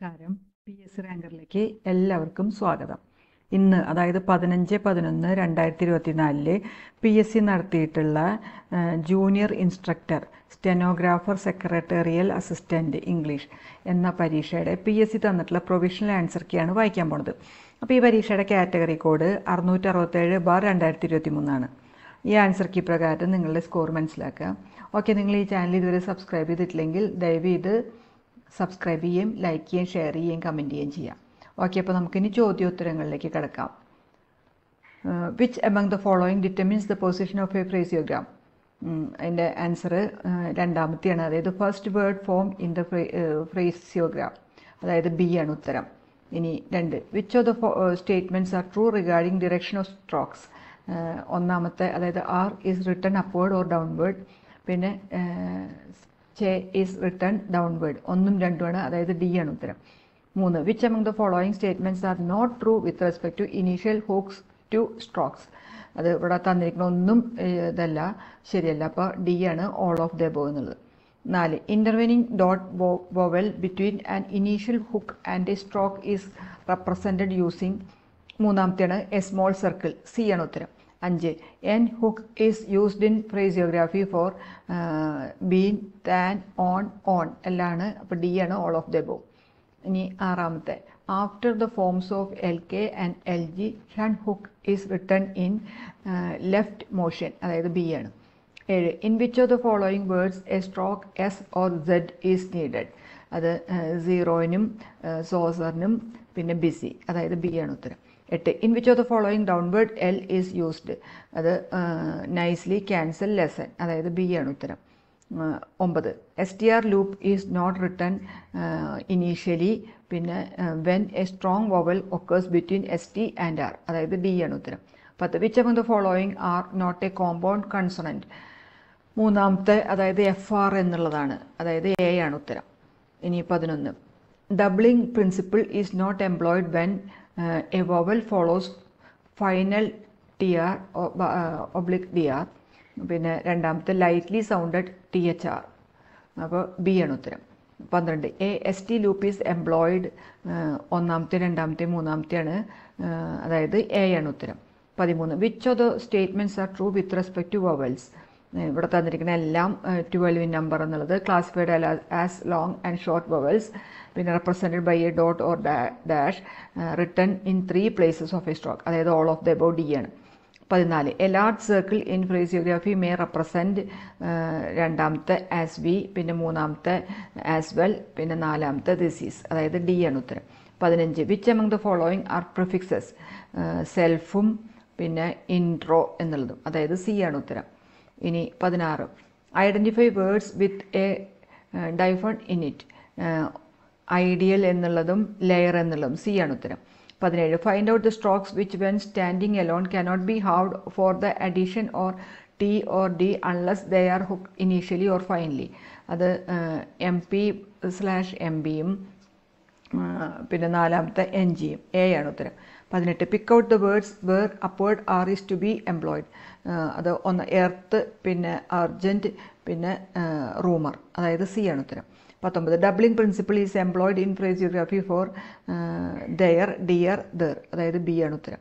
നമസ്കാരം. P S റാങ്കറിലേക്ക് എല്ലാവർക്കും സ്വാഗതം. ഇന്ന് അതായത് പതിനഞ്ച് പതിനൊന്ന് രണ്ടായിരത്തി ഇരുപത്തിനാലിൽ പി എസ് സി നടത്തിയിട്ടുള്ള junior instructor stenographer secretarial assistant English എന്ന പരീക്ഷയുടെ പി എസ് സി തന്നിട്ടുള്ള പ്രൊവിഷണൽ ആൻസർ വായിക്കാൻ പോണത്. അപ്പോൾ ഈ പരീക്ഷയുടെ കാറ്റഗറി കോഡ് അറുന്നൂറ്റി അറുപത്തേഴ് ബാർ രണ്ടായിരത്തി ഇരുപത്തി മൂന്നാണ് ഈ ആൻസർ കീ പ്രകാരം നിങ്ങളുടെ സ്കോർ മനസ്സിലാക്കുക. ഓക്കെ നിങ്ങൾ ഈ ചാനൽ ഇതുവരെ സബ്സ്ക്രൈബ് ചെയ്തിട്ടില്ലെങ്കിൽ ദയവ് ഇത് സബ്സ്ക്രൈബ് ചെയ്യുകയും ലൈക്ക് ചെയ്യുകയും ഷെയർ ചെയ്യുകയും കമന്റ് ചെയ്യുകയും ചെയ്യാം. ഓക്കെ അപ്പോൾ നമുക്കിനി ചോദ്യോത്തരങ്ങളിലേക്ക് കിടക്കാം. Which among the following determines the position of a phraseogram അതിന്റെ ആൻസർ രണ്ടാമത്തെയാണ്. അതായത് first word form in the phraseogram അതായത് ബി ആണ് ഉത്തരം. ഇനി രണ്ട്. Which of the statements are true regarding direction of strokes ഒന്നാമത്തെ അതായത് R is written upward or downward പിന്നെ ചെ ഈസ് റിട്ടേൺ ഡൗൺവേർഡ് ഒന്നും രണ്ടുമാണ് അതായത് ഡി ആണ് ഉത്തരം. മൂന്ന് which among the following statements are not true with respect to initial hooks to strokes അത് ഇവിടെ തന്നിരിക്കുന്ന ഒന്നും ഇതല്ല ശരിയല്ല. അപ്പോൾ ഡി ആണ് ഓൾ ഓഫ് ദ ബോ എന്നുള്ളത്. നാല് intervening dot vowel between an initial hook and a stroke is represented using മൂന്നാമത്തെയാണ് a small circle C ആണ് ഉത്തരം. അഞ്ച്. N hook is used in phraseography for been than on on എല്ലാമാണ് അപ്പോൾ D ആണ് all of the ബോ ഇനി ആറാമത്തെ. After the forms of L K and L G shun hook is written in left motion അതായത് B ആണ്. ഏഴ്. In which of the following words a stroke S or Z is needed അത് സീറോയിനും സോസറിനും പിന്നെ BC അതായത് B ആണ് ഉത്തരം. എട്ട്. In which of the following downward L is used അത് നൈസ്ലി ക്യാൻസൽ ലെസൺ അതായത് ബി ആണ് ഉത്തരം. ഒമ്പത്. S T R loop is not written initially പിന്നെ when a strong vowel occurs between S T and R അതായത് D ആണ് ഉത്തരം. പത്ത്. Which among the following are not a compound consonant മൂന്നാമത്തെ അതായത് എഫ് ആർ എന്നുള്ളതാണ്. അതായത് എ ആണ് ഉത്തരം. ഇനി പതിനൊന്ന്. Doubling principle is not employed when a vowel follows final T R oblique D R പിന്നെ രണ്ടാമത്തെ lightly sounded T H R അപ്പോൾ ബി ആണ് ഉത്തരം. പന്ത്രണ്ട്. A S T loop is employed ഒന്നാമത്തെ രണ്ടാമത്തെ മൂന്നാമത്തെയാണ് അതായത് എ ആണ് ഉത്തരം. പതിമൂന്ന്. Which of the statements are true with respect to vowels ഇവിടെ തന്നിരിക്കുന്ന എല്ലാം ട്വൽവിൻ നമ്പർ എന്നുള്ളത്. Classified as long and short vowels പിന്നെ represented by a dot or dash written in three places of a stroke അതായത് all of the above D ആണ്. പതിനാല്. A large circle in phraseography may represent രണ്ടാമത്തെ as we പിന്നെ മൂന്നാമത്തെ as well പിന്നെ നാലാമത്തെ ദിസീസ് അതായത് ഡി ആണ് ഉത്തരം. പതിനഞ്ച്. Which among the following are prefixes സെൽഫും പിന്നെ ഇൻട്രോ എന്നുള്ളതും. അതായത് സി ആണ് ഉത്തരം. ഇനി പതിനാറ്. Identify words with a diphone in it ideal എന്നുള്ളതും ലെയർ എന്നുള്ളതും സി ആണ് ഉത്തരം. പതിനേഴ്. Find out the strokes which when standing alone cannot be hooked for the addition or T or D unless they are hooked initially or finally അത് M P slash M ബിയും പിന്നെ നാലാമത്തെ N ജിയും A ആണ് ഉത്തരം. പതിനെട്ട്. Pick out the words where upward R is to be employed അത് ഒന്ന് എർത്ത് പിന്നെ അർജന്റ് പിന്നെ റൂമർ. അതായത് സി ആണ് ഉത്തരം. പത്തൊമ്പത്. Doubling principle is employed in phraseography for their dear there അതായത് ബി ആണ് ഉത്തരം.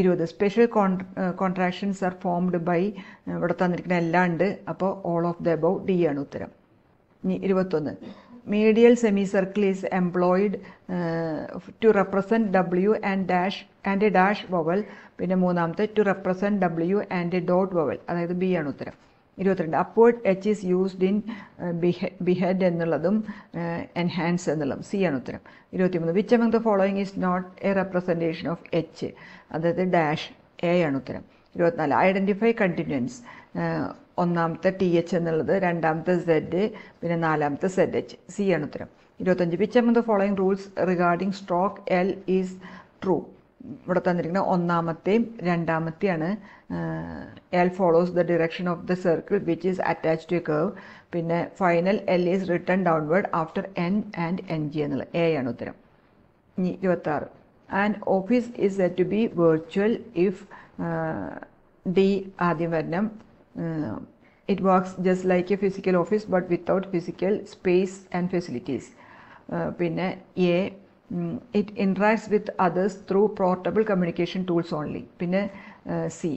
ഇരുപത്. Special contractions are formed by ഇവിടെ തന്നിരിക്കുന്ന എല്ലാം ഉണ്ട്. അപ്പോൾ all of the above D ആണ് ഉത്തരം. ഇനി ഇരുപത്തൊന്ന്. Medial semi circle is employed to represent W and dash and a dash vowel പിന്നെ മൂന്നാമത്തെ to represent W and a dot vowel അതായത് ബി ആണ് ഉത്തരം. ഇരുപത്തിരണ്ട്. അപ്പോൾ H is used in behead എന്നുള്ളതും എൻഹാൻസ് എന്നുള്ളതും. സി ആണ് ഉത്തരം. ഇരുപത്തിമൂന്ന്. Which among the following is not a representation of H അതായത് ഡാഷ് എ ആണ് ഉത്തരം. ഇരുപത്തിനാല്. ഐഡന്റിഫൈ കണ്ടിന്യൂൻസ് ഒന്നാമത്തെ ടി എച്ച് എന്നുള്ളത് രണ്ടാമത്തെ സെഡ് പിന്നെ നാലാമത്തെ സെഡ് എച്ച് സി ആണ് ഉത്തരം. ഇരുപത്തഞ്ച്. Which am the following rules regarding stroke L is true ഇവിടെ തന്നിരിക്കുന്ന ഒന്നാമത്തെയും രണ്ടാമത്തെയാണ് L follows the direction of the circle which is attach to curve പിന്നെ final L is written downward after N and N G എന്നുള്ളത്. A ആണ് ഉത്തരം. ഇനി ഇരുപത്താറ്. And office is set to be virtual if D ആദ്യം വരണം. It works just like a physical office but without physical space and facilities പിന്നെ A it interacts with others through portable communication tools only പിന്നെ C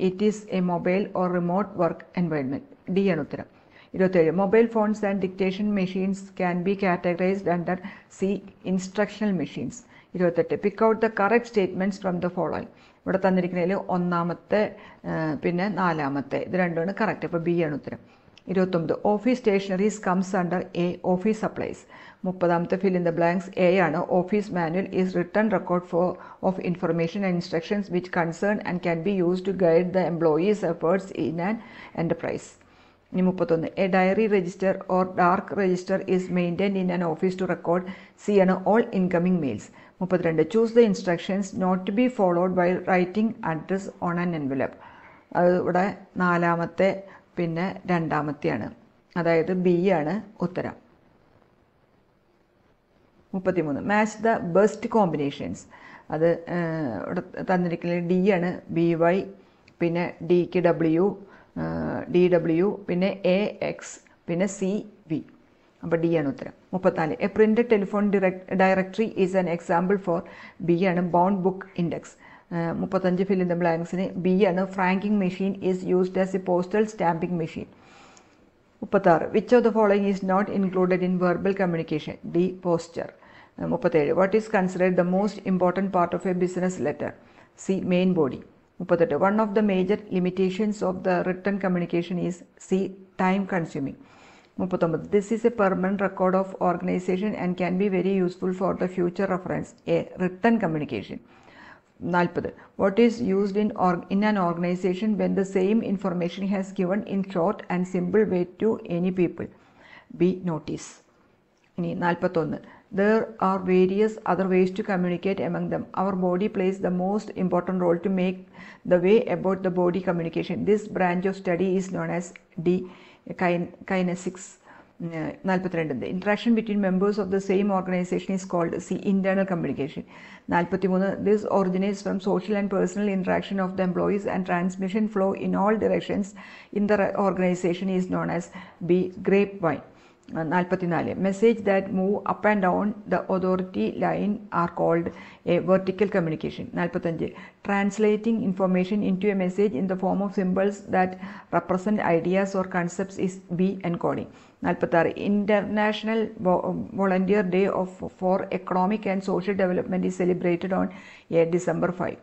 it is a mobile or remote work environment D ആണ് ഉത്തരം ഇരുപത്തേഴ് mobile phones and dictation machines can be categorized under C instructional machines ഇരുപത്തെട്ട് pick out the correct statements from the following ഇവിടെ തന്നിരിക്കുന്നതിൽ ഒന്നാമത്തെ പിന്നെ നാലാമത്തെ. ഇത് രണ്ടുമാണ് കറക്റ്റ് അപ്പോൾ ബി ആണ് ഉത്തരം. ഇരുപത്തൊമ്പത്. Office stationeries comes under a office supplies മുപ്പതാമത്തെ fill in the blanks A ആണ് office manual is written record for of information and instructions which concern and can be use to guide the employees efforts in an enterprise ഇനി മുപ്പത്തൊന്ന്. A diary register or dark register is maintain in an office to record C ആണ് all incoming mails മുപ്പത്തിരണ്ട്. Choose the instructions not to be followed by writing address on an envelope അത് ഇവിടെ നാലാമത്തെ പിന്നെ രണ്ടാമത്തെയാണ്. അതായത് B ആണ് ഉത്തരം. മുപ്പത്തിമൂന്ന്. മാച്ച് ദ ബെസ്റ്റ് കോമ്പിനേഷൻസ് അത് ഇവിടെ തന്നിരിക്കുന്നത് ഡി ആണ്. ബി വൈ പിന്നെ ഡിക്ക് ഡബ്ല്യു ഡി ഡബ്ല്യു പിന്നെ എ എക്സ് പിന്നെ സി വി അപ്പോൾ ഡി ആണ് ഉത്തരം. മുപ്പത്തിനാല്. A print telephone directory is an example for B ആണ് ബോണ്ട് ബുക്ക് ഇൻഡെക്സ് മുപ്പത്തഞ്ച് ഫിൽ ഇൻ ദ ബ്ലാങ്ക്സിന് ബി ആണ് franking machine is used as a postal stamping machine മുപ്പത്താറ്. Which of the following is not included in verbal communication D poster മുപ്പത്തേഴ്. What is considered the most important part of a business letter C main body മുപ്പത്തെട്ട്. One of the major limitations of the written communication is C time consuming മുപ്പത്തൊമ്പത് this is a permanent record of organization and can be very useful for the future reference A written communication നാൽപ്പത് what is used in or in an organization when the same information has given in short and simple way to any people B notice ഇനി നാൽപ്പത്തൊന്ന് there are various other ways to communicate among them our body plays the most important role to make the way about the body communication this branch of study is known as D kinesics നാൽപ്പത്തിരണ്ട് interaction between members of the same organization is called C internal communication നാൽപ്പത്തിമൂന്ന് this originates from social and personal interaction of the employees and transmission flow in all directions in the organization is known as B grapevine നാൽപ്പത്തിനാല്. Message that move up and down the authority line are called A vertical communication നാൽപ്പത്തഞ്ച്. Translating information into a message in the form of symbols that represent ideas or concepts is B encoding നാൽപ്പത്താറ് international volunteer day of for economic and social development is celebrated on A December five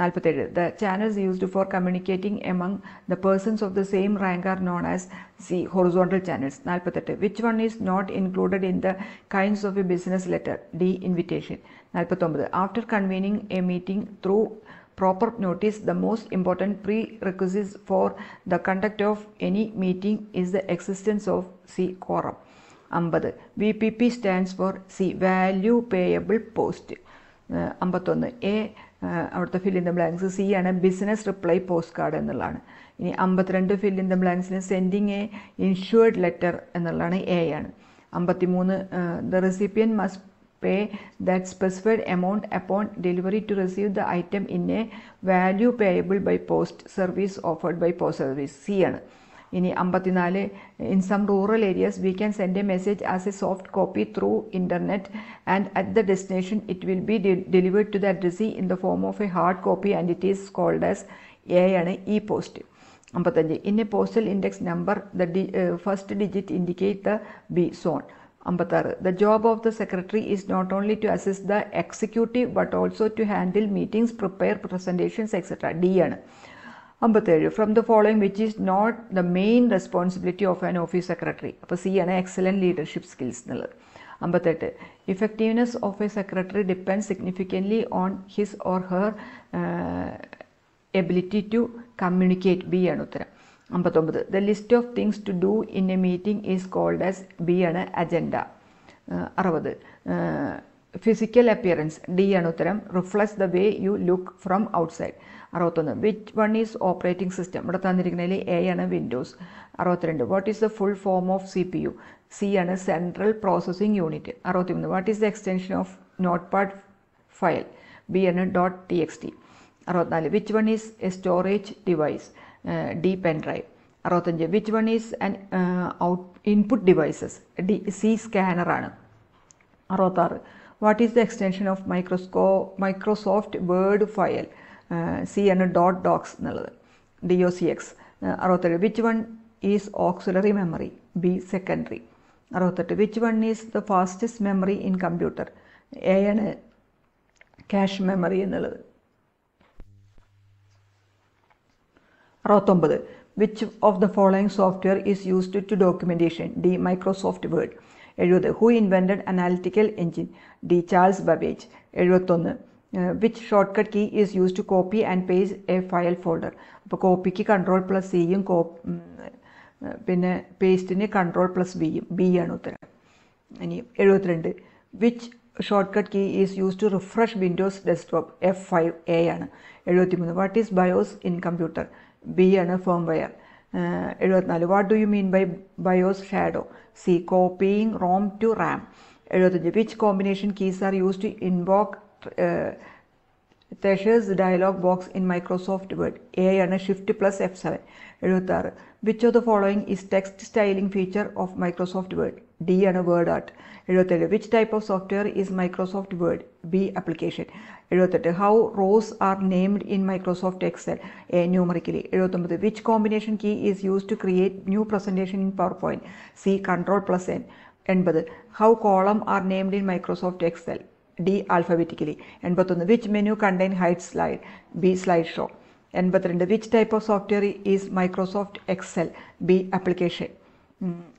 നാൽപ്പത്തേഴ്. The channels used for communicating among the persons of the same rank are known as C horizontal channels നാൽപ്പത്തെട്ട്. Which one is not included in the kinds of a business letter D invitation നാൽപ്പത്തൊമ്പത്. After convening a meeting through proper notice the most important prerequisites for the conduct of any meeting is the existence of C quorum. അമ്പത്. V P P stands for C value payable post അമ്പത്തൊന്ന്. A അവിടുത്തെ fill in the blanks C ആണ് business reply post card എന്നുള്ളതാണ്. ഇനി അമ്പത്തിരണ്ട് fill in the ബ്ലാങ്ക്സിന് sending a insured letter എന്നുള്ളതാണ് A ആണ്. അമ്പത്തിമൂന്ന് the recipient must pay that specified amount upon delivery to receive the item in a value payable by post service offered by post service C ആണ്. ഇനി അമ്പത്തിനാല് in some rural areas we can send a message as a soft copy through internet and at the destination it will be delivered to the addressee in the form of a hard copy and it is called as a ആണ് E post അമ്പത്തഞ്ച്. In a postal index number the D first digit indicate the B zone അമ്പത്താറ്. The job of the secretary is not only to assist the executive but also to handle meetings prepare presentations etcetera D ആണ്. അമ്പത്തേഴ്. From the following which is not the main responsibility of an office secretary അപ്പോൾ C ആണ് excellent leadership skills എന്നുള്ളത്. അമ്പത്തെട്ട്. Effectiveness of a secretary depend significantly on his or her ability to communicate B ആണ് ഉത്തരം. അമ്പത്തൊമ്പത്. The list of things to do in a meeting is called as B ആണ് agenda അറുപത്. Physical appearance D ആണ് ഉത്തരം. Reflects the way you look from outside അറുപത്തൊന്ന്. Which one is operating system ഇവിടെ തന്നിരിക്കുന്നതിൽ എ ആണ് വിൻഡോസ് അറുപത്തിരണ്ട്. What is the full form of C P U C ആണ് സെൻട്രൽ പ്രോസസ്സിംഗ് യൂണിറ്റ് അറുപത്തിമൂന്ന്. What is the extension of notepad file B ആണ് dot T X T അറുപത്തിനാല് which one is a storage device D pen drive അറുപത്തഞ്ച് which one is an out input devices D C സ്കാനറാണ് അറുപത്താറ്. What is the extension of മൈക്രോസ്കോ Microsoft Word file C ആണ് dot docs എന്നുള്ളത്. D O C X അറുപത്തേഴ് which one is auxiliary memory B secondary അറുപത്തെട്ട്. Which one is the fastest memory in computer A ആണ് cache memory എന്നുള്ളത്. അറുപത്തൊമ്പത്. Which of the following software is used to documentation D Microsoft Word എഴുപത്. Who invented analytical engine D Charles Babbage എഴുപത്തൊന്ന്. Which shortcut key is use to copy and page a file folder അപ്പോൾ കോപ്പിക്ക് control plus സിയും കോ പിന്നെ പേസ്റ്റിന് control plus ബിയും B ആണ് ഉത്തരം. ഇനി എഴുപത്തിരണ്ട്. Which shortcut key is use to refresh Windows desktop F five A ആണ്. എഴുപത്തിമൂന്ന്. What is BIOS in computer B ആണ് ഫോം വെയർ എഴുപത്തിനാല്. What do you mean by BIOS shadow C copying ROM to RAM എഴുപത്തഞ്ച് which combination keys are use to invoke thesaurus dialogue box in Microsoft Word A ആണ് shift plus F seven എഴുപത്താറ്. Which of the following is text styling feature of Microsoft Word D ആണ് WordArt എഴുപത്തേഴ്. Which type of software is Microsoft Word B application എഴുപത്തെട്ട്. How rows are named in Microsoft Excel A numerically എഴുപത്തൊമ്പത്. Which combination key is use to create new presentation in PowerPoint C control plus N എൺപത്. How column are named in Microsoft Excel D alphabetically. എൺപത്തൊന്ന്. Which menu contain height slide B slide show എൺപത്തിരണ്ട് which type of software is Microsoft Excel B application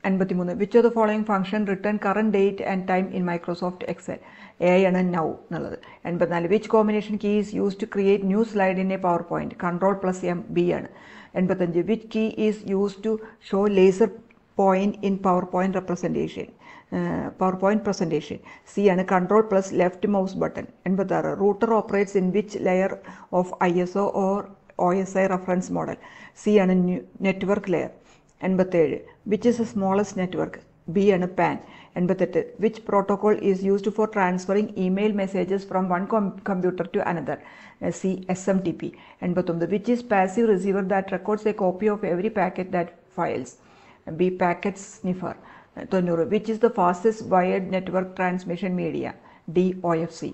എൺപത്തിമൂന്ന്. Which of the following function return current date and time in Microsoft Excel A ആണ് now എന്നുള്ളത്. എൺപത്തിനാല്. Which combination key is use to create new slide in a PowerPoint control plus M B ആണ്. എൺപത്തഞ്ച് which key is use to show laser point in PowerPoint representation PowerPoint presentation C ആണ് control plus left mouse button എൺപത്താറ്. Router operates in which layer of I S O or O S I reference model C ആണ് network layer എൺപത്തേഴ്. Which is a smallest network B ആണ് PAN എൺപത്തെട്ട്. Which protocol is used for transferring email messages from one computer to another C S M T P എൺപത്തൊമ്പത് which is passive receiver that records a copy of every packet that files B packet sniffer തൊണ്ണൂറ് which is the fastest wired network transmission media D O F C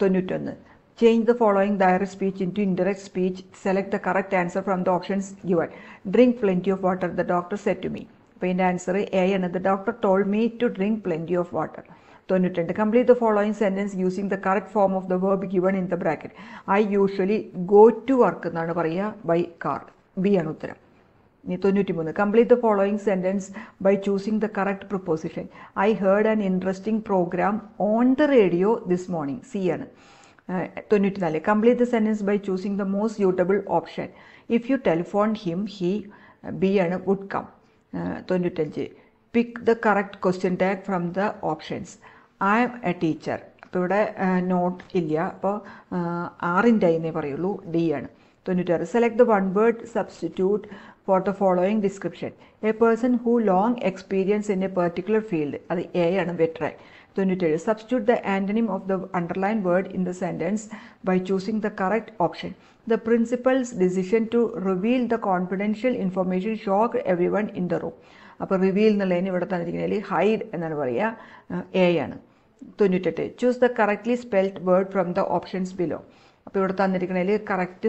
തൊണ്ണൂറ്റൊന്ന് change the following direct speech into indirect speech select the correct answer from the options given drink plenty of water the doctor said to me അപ്പോൾ എന്റെ answer A the doctor told me to drink plenty of water തൊണ്ണൂറ്റിരണ്ട് complete the following sentence using the correct form of the verb given in the bracket I usually go to work എന്നാണ് പറയുക by car B ആണ് ഉത്തരം. തൊണ്ണൂറ്റിമൂന്ന് complete the following sentence by choosing the correct preposition I heard an interesting programme on the radio this morning C ആണ്. തൊണ്ണൂറ്റിനാല്. Complete the sentence by choosing the most suitable option if you telephone him he B ആണ് would come തൊണ്ണൂറ്റഞ്ച്. Pick the correct question tag from the options I am a teacher അപ്പോൾ ഇവിടെ not ഇല്ല. അപ്പോൾ ആറിന്റെ എന്നേ പറയുള്ളൂ. ഡി ആണ്. തൊണ്ണൂറ്റാറ്. Select the one word substitute for the following description a person who long experience in a particular field അത് എ ആണ് വെറ്ററൻ. തൊണ്ണൂറ്റേഴ് substitute the antonym of the underline word in the sentence by choosing the correct option the principal's decision to reveal the confidential information shock everyone in the room അപ്പോൾ reveal എന്നുള്ളതിന് ഇവിടെ തന്നിരിക്കുന്നതിൽ hide എന്നാണ് പറയുക. A ആണ്. തൊണ്ണൂറ്റെട്ട് choose the correctly spelled word from the options below അപ്പോൾ ഇവിടെ തന്നിരിക്കുന്നതിൽ കറക്റ്റ്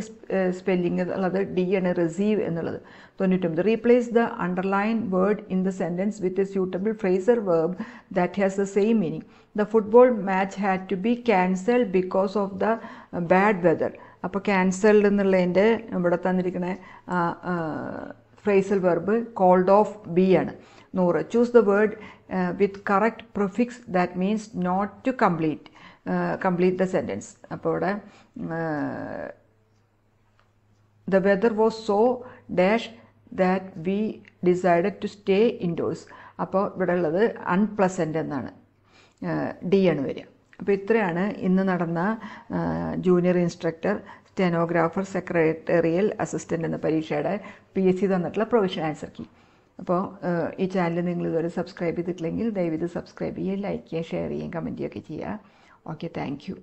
സ്പെല്ലിംഗ് ഉള്ളത് ഡി ആണ് റിസീവ് എന്നുള്ളത്. തൊണ്ണൂറ്റൊമ്പത്. Replace the underline word in the sentence with a suitable phrasal verb that has the same meaning the football match had to be cancelled because of the bad weather അപ്പോൾ cancelled എന്നുള്ളതിന്റെ ഇവിടെ തന്നിരിക്കുന്ന phrasal verb called off B ആണ്. നൂറ്. Choose the word with correct prefix that means not to complete complete the sentence അപ്പോൾ ഇവിടെ the weather was so dash that we decide to stay indoors അപ്പോൾ ഇവിടെ ഉള്ളത് അൺപ്ലസന്റ് എന്നാണ്. D ആണ് വരിക. അപ്പോൾ ഇത്രയാണ് ഇന്ന് നടന്ന junior instructor stenographer secretarial assistant എന്ന പരീക്ഷയുടെ പി എസ് സി തന്നിട്ടുള്ള പ്രൊവിഷൻ ആൻസർ കീ അപ്പോൾ ഈ ചാനൽ നിങ്ങൾ ഇതുവരെ സബ്സ്ക്രൈബ് ചെയ്തിട്ടില്ലെങ്കിൽ ദയവിത് സബ്സ്ക്രൈബ് ചെയ്യുക ലൈക്ക് ചെയ്യുക ഷെയർ ചെയ്യുകയും കമന്റ് ചെയ്യുകയൊക്കെ ചെയ്യുക. Okay thank you